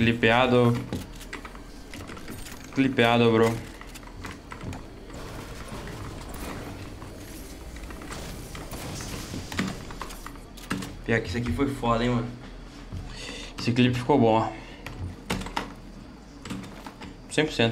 Clipeado. Clipeado, bro. Pior que isso aqui foi foda, hein, mano. Esse clipe ficou bom, ó. 100%.